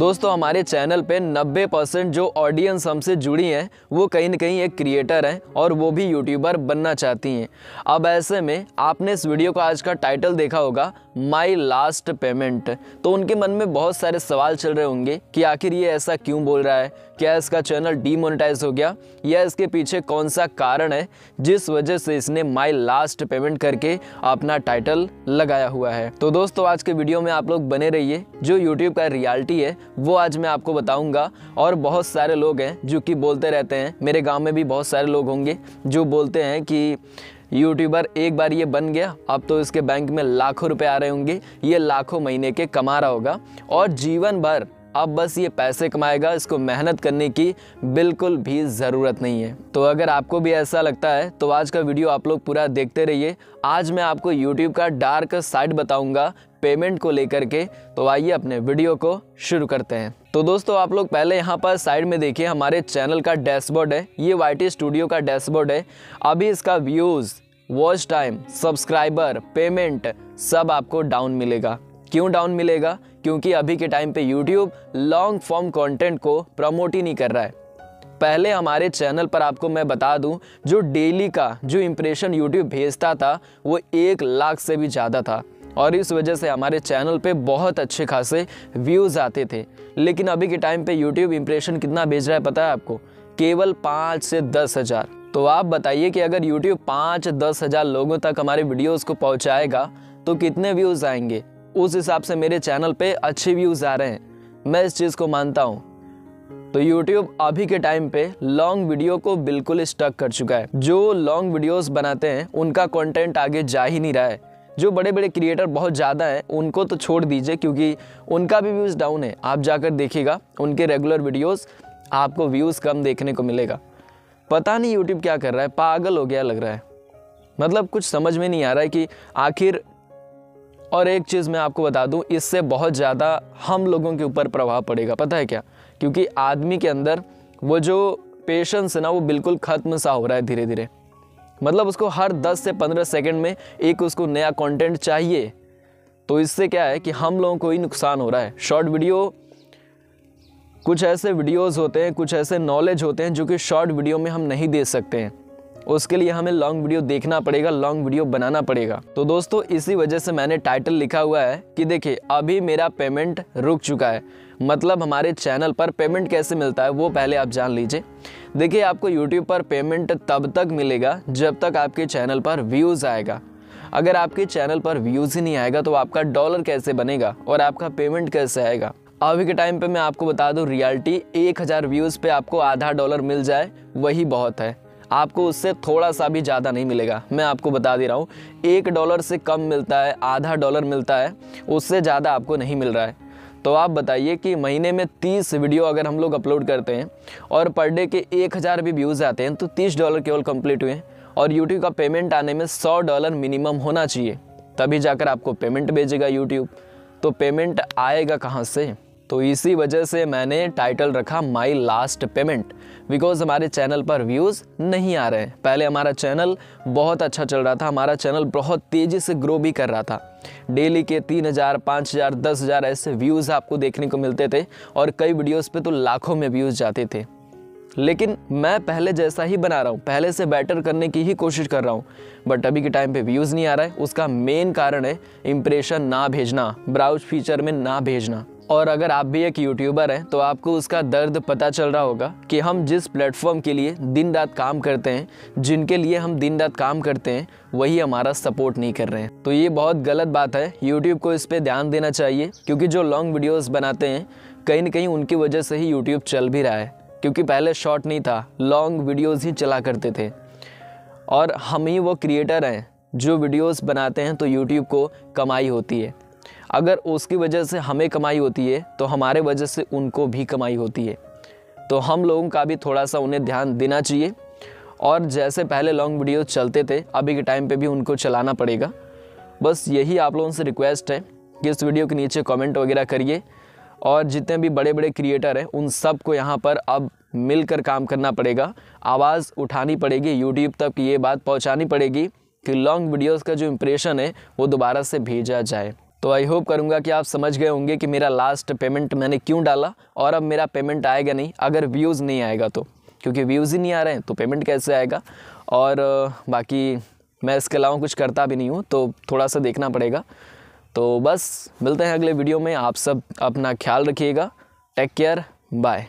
दोस्तों, हमारे चैनल पे 90 परसेंट जो ऑडियंस हमसे जुड़ी हैं, वो कहीं ना कहीं एक क्रिएटर हैं और वो भी यूट्यूबर बनना चाहती हैं। अब ऐसे में आपने इस वीडियो का आज का टाइटल देखा होगा माई लास्ट पेमेंट तो उनके मन में बहुत सारे सवाल चल रहे होंगे कि आखिर ये ऐसा क्यों बोल रहा है? क्या इसका चैनल डीमोनेटाइज हो गया? या इसके पीछे कौन सा कारण है जिस वजह से इसने माई लास्ट पेमेंट करके अपना टाइटल लगाया हुआ है? तो दोस्तों, आज के वीडियो में आप लोग बने रहिए। जो यूट्यूब का रियलिटी है, वो आज मैं आपको बताऊँगा। और बहुत सारे लोग हैं जो कि बोलते रहते हैं, मेरे गाँव में भी बहुत सारे लोग होंगे, जो बोलते हैं कि यूट्यूबर एक बार ये बन गया, अब तो इसके बैंक में लाखों रुपए आ रहे होंगे, ये लाखों महीने के कमा रहा होगा। और जीवन भर अब बस ये पैसे कमाएगा, इसको मेहनत करने की बिल्कुल भी ज़रूरत नहीं है। तो अगर आपको भी ऐसा लगता है तो आज का वीडियो आप लोग पूरा देखते रहिए। आज मैं आपको यूट्यूब का डार्क साइड बताऊँगा पेमेंट को लेकर के। तो आइए अपने वीडियो को शुरू करते हैं। तो दोस्तों, आप लोग पहले यहाँ पर साइड में देखिए, हमारे चैनल का डैशबोर्ड है। ये YT स्टूडियो का डैशबोर्ड है। अभी इसका views, watch time, subscriber, payment सब आपको डाउन मिलेगा। क्यों डाउन मिलेगा? क्योंकि अभी के टाइम पे YouTube लॉन्ग फॉर्म कंटेंट को प्रमोट ही नहीं कर रहा है। पहले हमारे चैनल पर आपको मैं बता दूँ, जो डेली का, जो इम्प्रेशन यूट्यूब भेजता था, वो एक लाख से भी ज़्यादा था। और इस वजह से हमारे चैनल पे बहुत अच्छे खासे व्यूज़ आते थे। लेकिन अभी के टाइम पे यूट्यूब इम्प्रेशन कितना भेज रहा है पता है आपको? केवल पाँच से दस हज़ार। तो आप बताइए कि अगर YouTube पाँच दस हज़ार लोगों तक हमारे वीडियोज़ को पहुँचाएगा तो कितने व्यूज़ आएँगे? उस हिसाब से मेरे चैनल पे अच्छे व्यूज़ आ रहे हैं। मैं इस चीज़ को मानता हूँ। तो YouTube अभी के टाइम पे लॉन्ग वीडियो को बिल्कुल स्टक कर चुका है। जो लॉन्ग वीडियोस बनाते हैं, उनका कंटेंट आगे जा ही नहीं रहा है। जो बड़े बड़े क्रिएटर बहुत ज़्यादा हैं, उनको तो छोड़ दीजिए, क्योंकि उनका भी व्यूज़ डाउन है। आप जाकर देखिएगा, उनके रेगुलर वीडियोस आपको व्यूज़ कम देखने को मिलेगा। पता नहीं यूट्यूब क्या कर रहा है, पागल हो गया लग रहा है। मतलब कुछ समझ में नहीं आ रहा है कि आखिर और एक चीज़ मैं आपको बता दूँ, इससे बहुत ज़्यादा हम लोगों के ऊपर प्रभाव पड़ेगा, पता है क्या? क्योंकि आदमी के अंदर वो जो पेशेंस है ना, वो बिल्कुल ख़त्म सा हो रहा है धीरे धीरे मतलब उसको हर 10 से 15 सेकंड में एक उसको नया कंटेंट चाहिए। तो इससे क्या है कि हम लोगों को ही नुकसान हो रहा है। शॉर्ट वीडियो कुछ ऐसे वीडियोस होते हैं, कुछ ऐसे नॉलेज होते हैं जो कि शॉर्ट वीडियो में हम नहीं दे सकते हैं। उसके लिए हमें लॉन्ग वीडियो देखना पड़ेगा लॉन्ग वीडियो बनाना पड़ेगा। तो दोस्तों, इसी वजह से मैंने टाइटल लिखा हुआ है कि देखिए, अभी मेरा पेमेंट रुक चुका है। मतलब हमारे चैनल पर पेमेंट कैसे मिलता है, वो पहले आप जान लीजिए। देखिए, आपको यूट्यूब पर पेमेंट तब तक मिलेगा जब तक आपके चैनल पर व्यूज़ आएगा। अगर आपके चैनल पर व्यूज़ ही नहीं आएगा तो आपका डॉलर कैसे बनेगा और आपका पेमेंट कैसे आएगा? अभी के टाइम पे मैं आपको बता दूँ रियलिटी एक हज़ार व्यूज़ पे आपको आधा डॉलर मिल जाए, वही बहुत है। आपको उससे थोड़ा सा भी ज़्यादा नहीं मिलेगा। मैं आपको बता दे रहा हूँ, एक डॉलर से कम मिलता है, आधा डॉलर मिलता है, उससे ज़्यादा आपको नहीं मिल रहा है। तो आप बताइए कि महीने में तीस वीडियो अगर हम लोग अपलोड करते हैं और पर डे के एक हज़ार भी व्यूज़ आते हैं तो तीस डॉलर केवल कंप्लीट हुए और यूट्यूब का पेमेंट आने में सौ डॉलर मिनिमम होना चाहिए। तभी जाकर आपको पेमेंट भेजेगा यूट्यूब। तो पेमेंट आएगा कहाँ से? तो इसी वजह से मैंने टाइटल रखा माई लास्ट पेमेंट बिकॉज़ हमारे चैनल पर व्यूज़ नहीं आ रहे हैं। पहले हमारा चैनल बहुत अच्छा चल रहा था, हमारा चैनल बहुत तेज़ी से ग्रो भी कर रहा था। डेली के तीन हज़ार, पाँच हज़ार, दस हज़ार ऐसे व्यूज़ आपको देखने को मिलते थे और कई वीडियोज़ पे तो लाखों में व्यूज़ जाते थे। लेकिन मैं पहले जैसा ही बना रहा हूँ, पहले से बेटर करने की ही कोशिश कर रहा हूँ। बट अभी के टाइम पे व्यूज़ नहीं आ रहा है उसका मेन कारण है इम्प्रेशन ना भेजना ब्राउज फीचर में ना भेजना। और अगर आप भी एक यूट्यूबर हैं तो आपको उसका दर्द पता चल रहा होगा कि हम जिस प्लेटफॉर्म के लिए दिन रात काम करते हैं, जिनके लिए हम दिन रात काम करते हैं, वही हमारा सपोर्ट नहीं कर रहे हैं। तो ये बहुत गलत बात है। यूट्यूब को इस पर ध्यान देना चाहिए, क्योंकि जो लॉन्ग वीडियोज़ बनाते हैं, कहीं ना कहीं उनकी वजह से ही यूट्यूब चल भी रहा है। क्योंकि पहले शॉर्ट नहीं था लॉन्ग वीडियोज़ ही चला करते थे। और हम ही वो क्रिएटर हैं, जो वीडियोज़ बनाते हैं तो यूट्यूब को कमाई होती है। अगर उसकी वजह से हमें कमाई होती है तो हमारे वजह से उनको भी कमाई होती है। तो हम लोगों का भी थोड़ा सा उन्हें ध्यान देना चाहिए। और जैसे पहले लॉन्ग वीडियो चलते थे, अभी के टाइम पे भी उनको चलाना पड़ेगा। बस यही आप लोगों से रिक्वेस्ट है कि इस वीडियो के नीचे कमेंट वगैरह करिए। और जितने भी बड़े बड़े क्रिएटर हैं, उन सबको यहाँ पर अब मिलकर काम करना पड़ेगा। आवाज़ उठानी पड़ेगी यूट्यूब तक ये बात पहुँचानी पड़ेगी कि लॉन्ग वीडियोज़ का जो इम्प्रेशन है, वो दोबारा से भेजा जाए। तो आई होप करूँगा कि आप समझ गए होंगे कि मेरा लास्ट पेमेंट मैंने क्यों डाला और अब मेरा पेमेंट आएगा नहीं, अगर व्यूज़ नहीं आएगा तो। क्योंकि व्यूज़ ही नहीं आ रहे हैं तो पेमेंट कैसे आएगा? और बाकी मैं इसके अलावा कुछ करता भी नहीं हूँ तो थोड़ा सा देखना पड़ेगा। तो बस, मिलते हैं अगले वीडियो में। आप सब अपना ख्याल रखिएगा। Take care bye